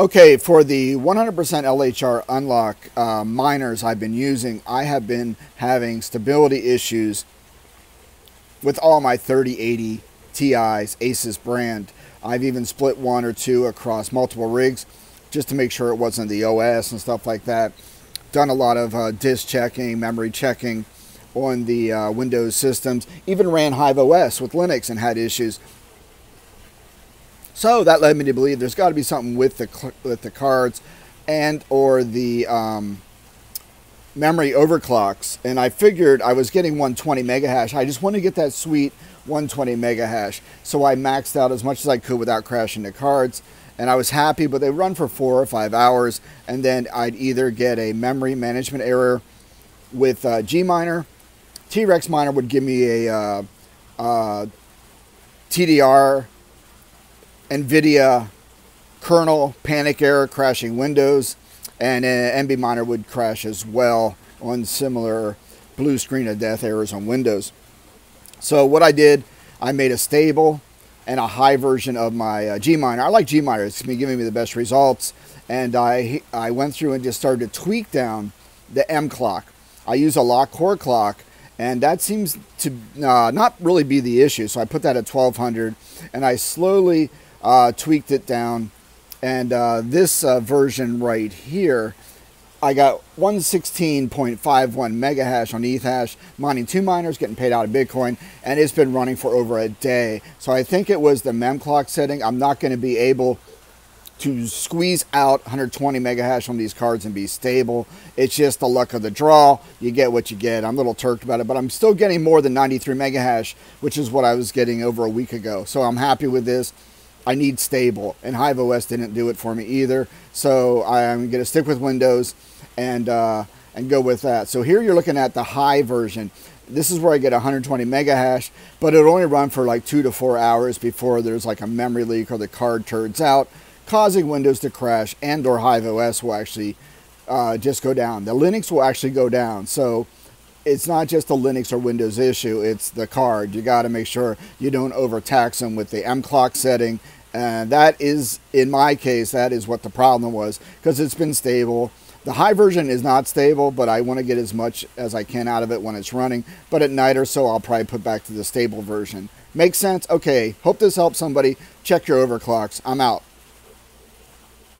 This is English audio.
Okay, for the 100% LHR unlock uh, miners I've been using, I have been having stability issues with all my 3080 Ti's Asus brand. I've even split one or two across multiple rigs just to make sure it wasn't the OS and stuff like that. Done a lot of uh, disk checking, memory checking on the uh, Windows systems. Even ran Hive OS with Linux and had issues. So that led me to believe there's got to be something with the with the cards and or the um, memory overclocks. And I figured I was getting 120 mega hash. I just wanted to get that sweet 120 mega hash. So I maxed out as much as I could without crashing the cards. And I was happy, but they run for four or five hours. And then I'd either get a memory management error with uh, minor, T-Rex Miner would give me a uh, uh, TDR NVIDIA kernel panic error crashing Windows, and uh, NB Miner would crash as well on similar blue screen of death errors on Windows. So what I did, I made a stable and a high version of my uh, Gminer. I like Gminer; it's been giving me the best results. And I I went through and just started to tweak down the M clock. I use a lock core clock, and that seems to uh, not really be the issue. So I put that at 1200, and I slowly uh, tweaked it down. And uh, this uh, version right here, I got 116.51 mega hash on Ethash, mining 2Miners, getting paid out of Bitcoin, and it's been running for over a day. So I think it was the mem clock setting. I'm not going to be able to squeeze out 120 mega hash on these cards and be stable. It's just the luck of the draw. You get what you get. I'm a little turked about it, but I'm still getting more than 93 mega hash, which is what I was getting over a week ago. So I'm happy with this. I need stable, and Hive OS didn't do it for me either. So I'm going to stick with Windows and uh, and go with that. So here you're looking at the high version. This is where I get 120 mega hash, but it'll only run for like two to four hours before there's like a memory leak or the card turns out, causing Windows to crash, and or Hive OS will actually uh, just go down. The Linux will actually go down. So it's not just a Linux or Windows issue, it's the card. You got to make sure you don't overtax them with the M clock setting. And that is, in my case, that is what the problem was because it's been stable. The high version is not stable, but I want to get as much as I can out of it when it's running. But at night or so, I'll probably put back to the stable version. Makes sense? Okay, hope this helps somebody. Check your overclocks. I'm out.